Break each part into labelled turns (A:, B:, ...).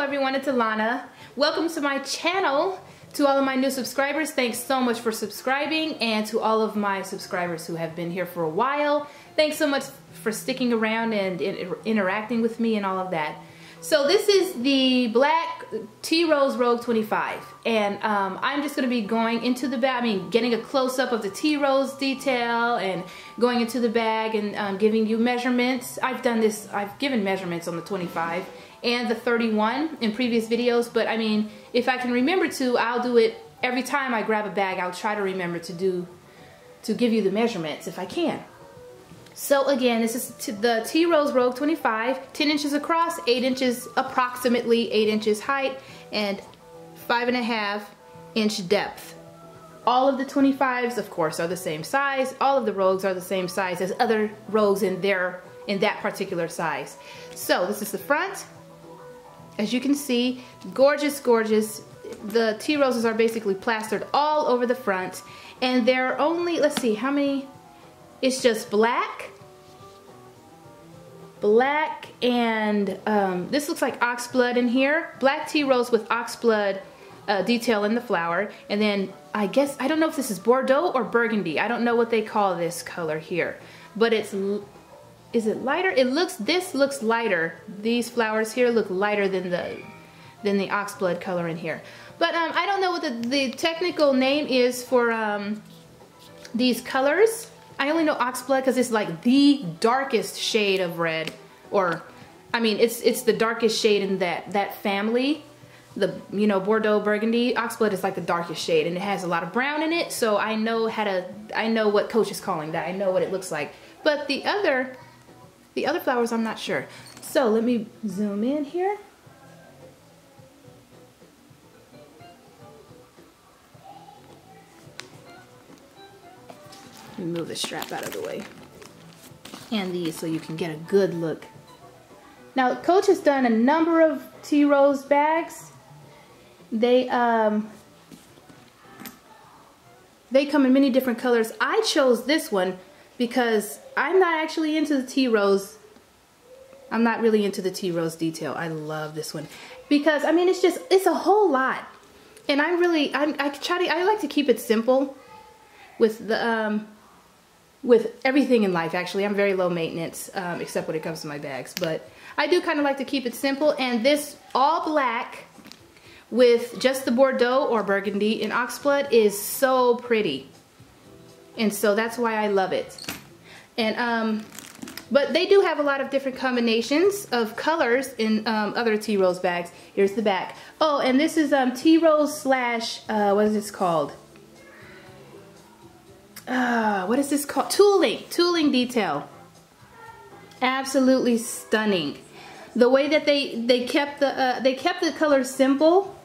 A: Everyone, it's Alana. Welcome to my channel. To all of my new subscribers, thanks so much for subscribing. And to all of my subscribers who have been here for a while, thanks so much for sticking around and interacting with me and all of that. So this is the black Tea Rose Rogue 25 and um, I'm just going to be going into the bag, I mean getting a close-up of the Tea Rose detail and going into the bag and um, giving you measurements. I've done this, I've given measurements on the 25 and the 31 in previous videos but I mean if I can remember to I'll do it every time I grab a bag I'll try to remember to do to give you the measurements if I can. So again, this is the Tea Rose Rogue 25, 10 inches across, 8 inches approximately 8 inches height, and 5.5 inch depth. All of the 25s, of course, are the same size. All of the Rogues are the same size as other Rogues in their in that particular size. So this is the front. As you can see, gorgeous, gorgeous. The tea roses are basically plastered all over the front. And they're only, let's see, how many? It's just black, black, and um, this looks like oxblood in here. Black tea rose with oxblood uh, detail in the flower. And then I guess, I don't know if this is Bordeaux or Burgundy. I don't know what they call this color here. But it's, is it lighter? It looks, this looks lighter. These flowers here look lighter than the, than the oxblood color in here. But um, I don't know what the, the technical name is for um, these colors. I only know oxblood because it's like the darkest shade of red. Or, I mean, it's it's the darkest shade in that, that family. The, you know, Bordeaux Burgundy. Oxblood is like the darkest shade and it has a lot of brown in it. So I know how to, I know what Coach is calling that. I know what it looks like. But the other, the other flowers, I'm not sure. So let me zoom in here. move the strap out of the way. And these so you can get a good look. Now, Coach has done a number of Tea Rose bags. They, um, they come in many different colors. I chose this one because I'm not actually into the tea rose. I'm not really into the tea rose detail. I love this one. Because I mean it's just it's a whole lot, and I'm really I, I try to I like to keep it simple with the um, with everything in life actually. I'm very low maintenance um, except when it comes to my bags. But I do kind of like to keep it simple. And this all black with just the Bordeaux or Burgundy in Oxblood is so pretty and so that's why I love it and um, but they do have a lot of different combinations of colors in um, other Tea Rose bags here's the back oh and this is um, Tea Rose slash uh, what is this called uh, what is this called? Tooling, tooling detail. Absolutely stunning. The way that they they kept the uh, they kept the color simple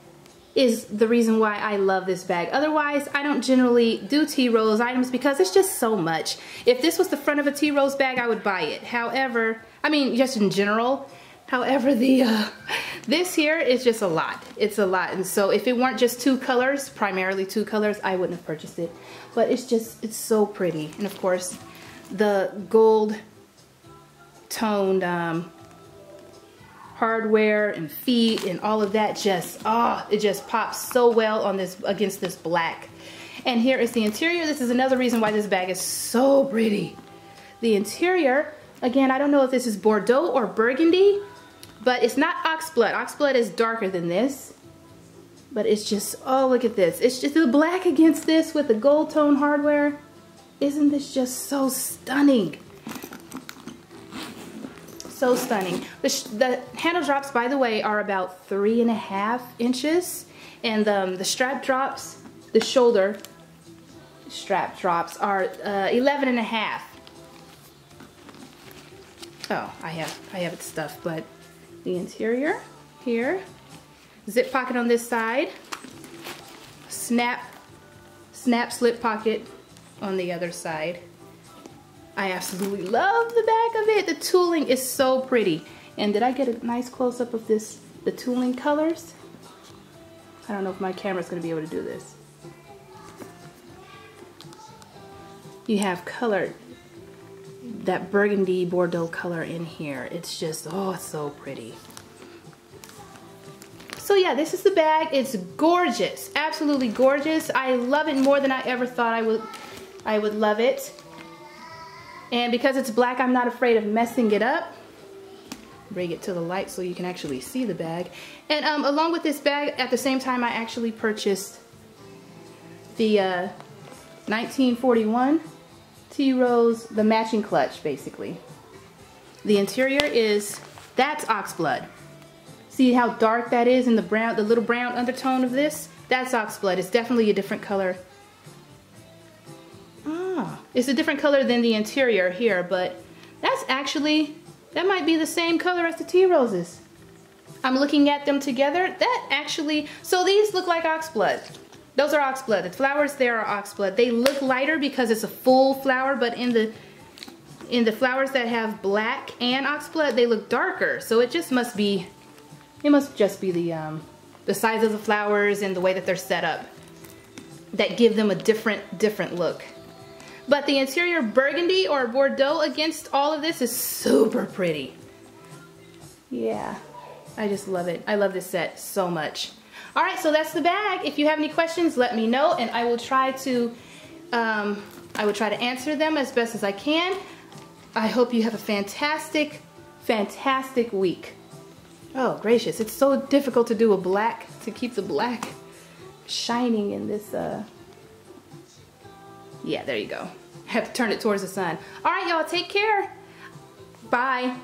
A: is the reason why I love this bag. Otherwise, I don't generally do tea rose items because it's just so much. If this was the front of a tea rose bag, I would buy it. However, I mean, just in general. However, the uh, this here is just a lot. It's a lot. And so if it weren't just two colors, primarily two colors, I wouldn't have purchased it. But it's just, it's so pretty. And of course, the gold toned um, hardware and feet and all of that just, ah, oh, it just pops so well on this, against this black. And here is the interior. This is another reason why this bag is so pretty. The interior, again, I don't know if this is Bordeaux or Burgundy, but it's not oxblood. Oxblood is darker than this. But it's just, oh, look at this. It's just the black against this with the gold tone hardware. Isn't this just so stunning? So stunning. The, the handle drops, by the way, are about three and a half inches. And um, the strap drops, the shoulder strap drops are uh, 11 and a half. Oh, I have, I have it stuffed, but the interior here. Zip pocket on this side. Snap, snap slip pocket on the other side. I absolutely love the back of it. The tooling is so pretty. And did I get a nice close-up of this, the tooling colors? I don't know if my camera's gonna be able to do this. You have colored that burgundy Bordeaux color in here. It's just, oh, it's so pretty. so yeah, this is the bag. It's gorgeous, absolutely gorgeous. I love it more than I ever thought I would, I would love it. And because it's black, I'm not afraid of messing it up. Bring it to the light so you can actually see the bag. And um, along with this bag, at the same time, I actually purchased the uh, 1941 Tea Rose, the matching clutch, basically. The interior is, that's oxblood. See how dark that is in the brown, the little brown undertone of this? That's oxblood. It's definitely a different color. It's a different color than the interior here, but that's actually, that might be the same color as the tea roses. I'm looking at them together. That actually, so these look like oxblood. Those are oxblood. The flowers there are oxblood. They look lighter because it's a full flower, but in the in the flowers that have black and oxblood, they look darker. So it just must be, it must just be the, um, the size of the flowers and the way that they're set up that give them a different, different look. But the interior burgundy or Bordeaux against all of this is super pretty. Yeah, I just love it. I love this set so much. All right, so that's the bag. If you have any questions, let me know and I will try to, um, I will try to answer them as best as I can. I hope you have a fantastic, fantastic week. Oh gracious, it's so difficult to do a black, to keep the black shining in this, uh, yeah, there you go. Have to turn it towards the sun. All right, y'all, take care. Bye.